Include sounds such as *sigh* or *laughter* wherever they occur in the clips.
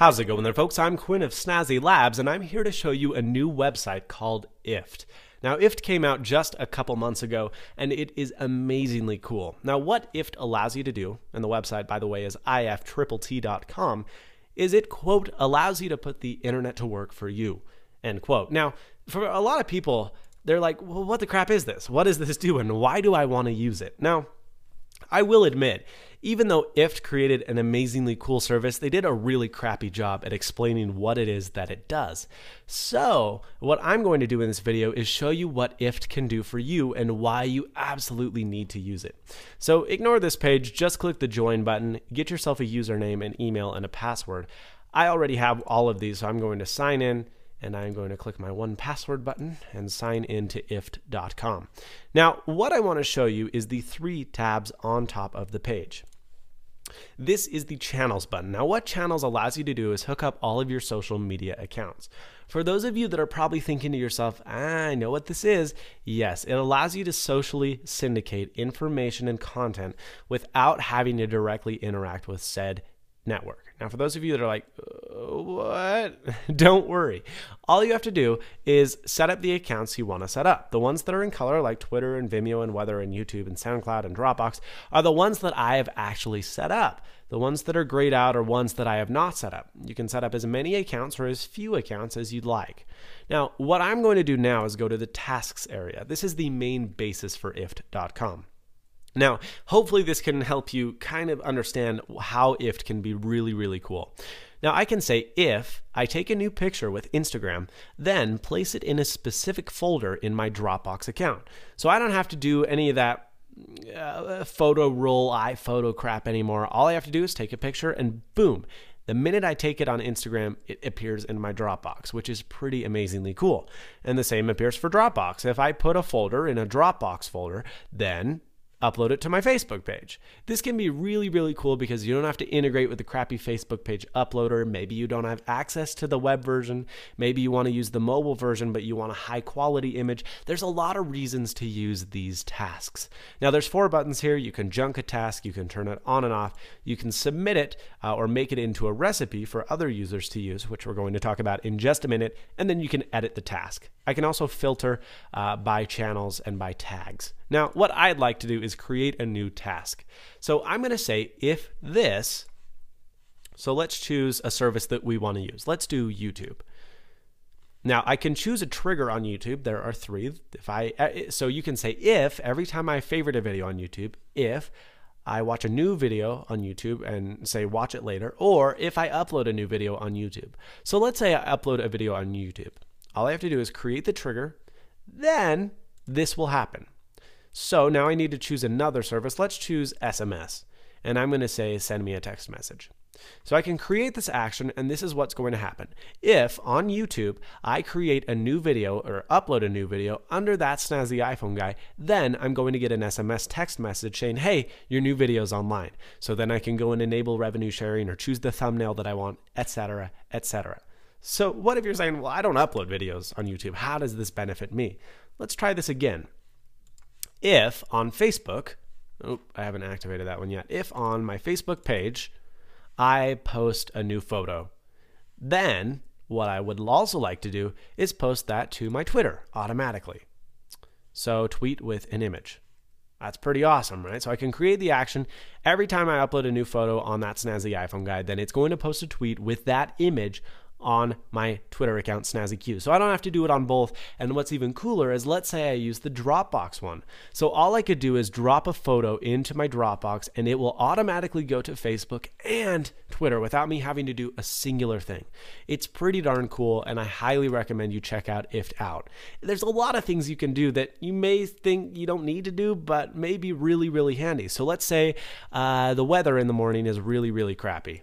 How's it going there, folks? I'm Quinn of Snazzy Labs, and I'm here to show you a new website called IFTTT. Now, IFTTT came out just a couple months ago, and it is amazingly cool. Now, what IFTTT allows you to do, and the website, by the way, is ifttt.com, is it, quote, allows you to put the internet to work for you, end quote. Now, for a lot of people, they're like, well, what the crap is this? What does this *laughs* do, and why do I want to use it? Now, I will admit, even though IFTTT created an amazingly cool service, they did a really crappy job at explaining what it is that it does. So, what I'm going to do in this video is show you what IFTTT can do for you and why you absolutely need to use it. So, ignore this page, just click the join button, get yourself a username, an email, and a password. I already have all of these, so I'm going to sign in and I'm going to click my 1Password button and sign in to ifttt.com. Now, what I want to show you is the three tabs on top of the page. This is the channels button. Now, what channels allows you to do is hook up all of your social media accounts. For those of you that are probably thinking to yourself, I know what this is, yes, it allows you to socially syndicate information and content without having to directly interact with said network. Now, for those of you that are like, uh, what? *laughs* Don't worry. All you have to do is set up the accounts you want to set up. The ones that are in color, like Twitter and Vimeo and Weather and YouTube and SoundCloud and Dropbox, are the ones that I have actually set up. The ones that are grayed out are ones that I have not set up. You can set up as many accounts or as few accounts as you'd like. Now, what I'm going to do now is go to the tasks area. This is the main basis for ifttt.com. Now, hopefully, this can help you kind of understand how IFTTT can be really, really cool. Now, I can say if I take a new picture with Instagram, then place it in a specific folder in my Dropbox account. So I don't have to do any of that uh, photo roll iPhoto crap anymore. All I have to do is take a picture and boom. The minute I take it on Instagram, it appears in my Dropbox, which is pretty amazingly cool. And the same appears for Dropbox. If I put a folder in a Dropbox folder, then upload it to my Facebook page. This can be really, really cool because you don't have to integrate with the crappy Facebook page uploader. Maybe you don't have access to the web version. Maybe you want to use the mobile version, but you want a high quality image. There's a lot of reasons to use these tasks. Now, there's four buttons here. You can junk a task, you can turn it on and off, you can submit it uh, or make it into a recipe for other users to use, which we're going to talk about in just a minute, and then you can edit the task. I can also filter uh, by channels and by tags. Now, what I'd like to do is create a new task. So I'm going to say if this, so let's choose a service that we want to use. Let's do YouTube. Now I can choose a trigger on YouTube. There are three. If I uh, so you can say if every time I favorite a video on YouTube, if I watch a new video on YouTube and say watch it later, or if I upload a new video on YouTube. So let's say I upload a video on YouTube. All I have to do is create the trigger, then this will happen. So now I need to choose another service. Let's choose SMS. And I'm going to say send me a text message. So I can create this action, and this is what's going to happen. If on YouTube I create a new video or upload a new video under that snazzy iPhone guy, then I'm going to get an SMS text message saying, hey, your new video is online. So then I can go and enable revenue sharing or choose the thumbnail that I want, etc., etc. So, what if you're saying, well, I don't upload videos on YouTube? How does this benefit me? Let's try this again. If on Facebook, oh, I haven't activated that one yet. If on my Facebook page, I post a new photo, then what I would also like to do is post that to my Twitter automatically. So, tweet with an image. That's pretty awesome, right? So I can create the action every time I upload a new photo on that snazzy iPhone guy, then it's going to post a tweet with that image on my Twitter account, SnazzyQ. So I don't have to do it on both. And what's even cooler is let's say I use the Dropbox one. So all I could do is drop a photo into my Dropbox and it will automatically go to Facebook and Twitter without me having to do a singular thing. It's pretty darn cool and I highly recommend you check out IFTTT out. There's a lot of things you can do that you may think you don't need to do, but may be really, really handy. So let's say uh, the weather in the morning is really, really crappy.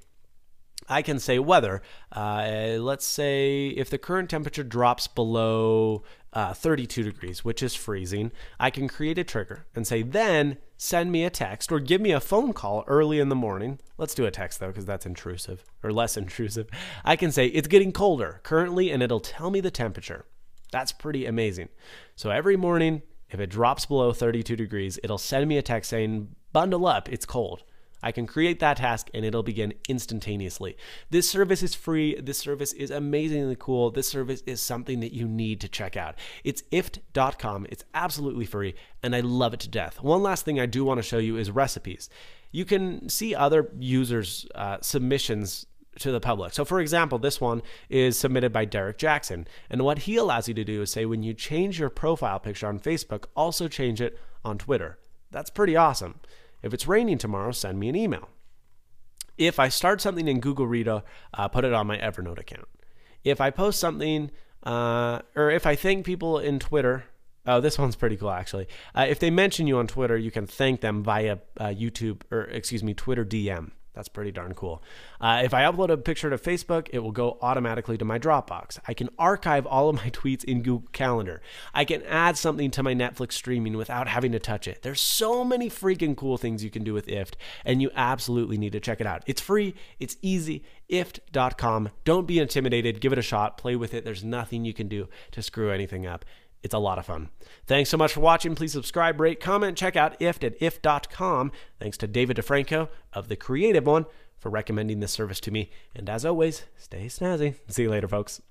I can say weather. Uh, let's say if the current temperature drops below uh, 32 degrees, which is freezing, I can create a trigger and say, then send me a text or give me a phone call early in the morning. Let's do a text though, because that's intrusive or less *laughs* intrusive. I can say, it's getting colder currently, and it'll tell me the temperature. That's pretty amazing. So every morning, if it drops below 32 degrees, it'll send me a text saying, bundle up, it's cold. I can create that task and it'll begin instantaneously. This service is free. This service is amazingly cool. This service is something that you need to check out. It's ifttt.com. It's absolutely free and I love it to death. One last thing I do want to show you is recipes. You can see other users' uh, submissions to the public. So, for example, this one is submitted by Derek Jackson. And what he allows you to do is say, when you change your profile picture on Facebook, also change it on Twitter. That's pretty awesome. If it's raining tomorrow, send me an email. If I start something in Google Reader, uh, put it on my Evernote account. If I post something, uh, or if I thank people in Twitter, oh, this *laughs* one's pretty cool actually. Uh, if they mention you on Twitter, you can thank them via uh, YouTube, or excuse me, Twitter DM. That's pretty darn cool. Uh, if I upload a picture to Facebook, it will go automatically to my Dropbox. I can archive all of my *laughs* tweets in Google Calendar. I can add something to my Netflix streaming without having to touch it. There's so many freaking cool things you can do with IFTTT, and you absolutely need to check it out. It's free, it's easy. IFTTT.com. Don't be intimidated. Give it a shot. Play with it. There's nothing you can do to screw anything up. It's a lot of fun. Thanks so much for watching. Please subscribe, rate, comment, check out IFTTT at IFTTT.com. Thanks to David DeFranco of The Creative One for recommending this service to me. And as always, stay snazzy. See you later, folks.